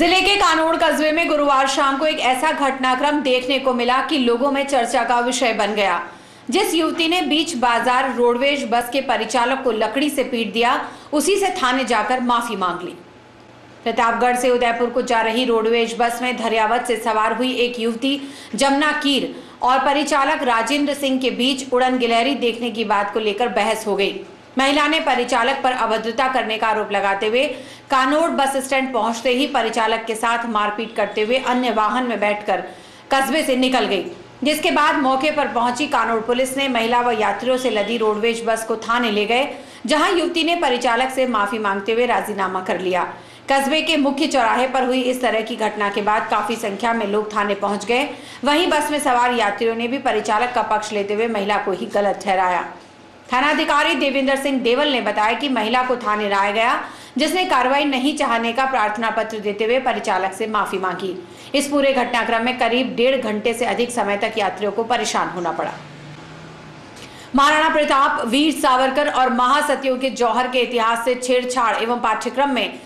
ज़िले के कानोड़ कस्बे में गुरुवार शाम को एक ऐसा घटनाक्रम देखने को मिला कि लोगों में चर्चा का विषय बन गया, जिस युवती ने बीच बाज़ार रोडवेज़ बस के परिचालक को लकड़ी से पीट दिया, उसी से थाने जाकर माफ़ी मांग ली। प्रतापगढ़ से उदयपुर को जा रही रोडवेज़ बस में धरियावत से सवार हुई एक युवती, जमुना कीर, और परिचालक राजेंद्र सिंह के बीच उड़न गिलहरी देखने की बात को लेकर बहस हो गई। महिला ने परिचालक पर अभद्रता करने का आरोप लगाते हुए कानोड़ बस स्टैंड पहुँचते ही परिचालक के साथ मारपीट करते हुए अन्य वाहन में बैठकर कस्बे से निकल गई, जिसके बाद मौके पर पहुँची कानोड़ पुलिस ने महिला व यात्रियों से लदी रोडवेज़ बस को थाने ले गए, जहाँ युवती ने परिचालक से माफ़ी मांगते हुए राजीनामा कर लिया। कस्बे के मुख्य चौराहे पर हुई इस तरह की घटना के बाद काफ़ी संख्या में लोग थाने पहुँच गए। वहीं बस में सवार यात्रियों ने भी परिचालक का पक्ष लेते हुए महिला को ही गलत ठहराया। थानाधिकारी देवेंद्र सिंह देवल ने बताया कि महिला को थाने लाया गया, जिसने कार्रवाई नहीं चाहने का प्रार्थना पत्र देते हुए परिचालक से माफ़ी मांगी। इस पूरे घटनाक्रम में करीब डेढ़ घंटे से अधिक समय तक यात्रियों को परेशान होना पड़ा। महाराणा प्रताप, वीर सावरकर और महासतियों के जौहर के इतिहास से छेड़छाड़ एवं पाठ्यक्रम में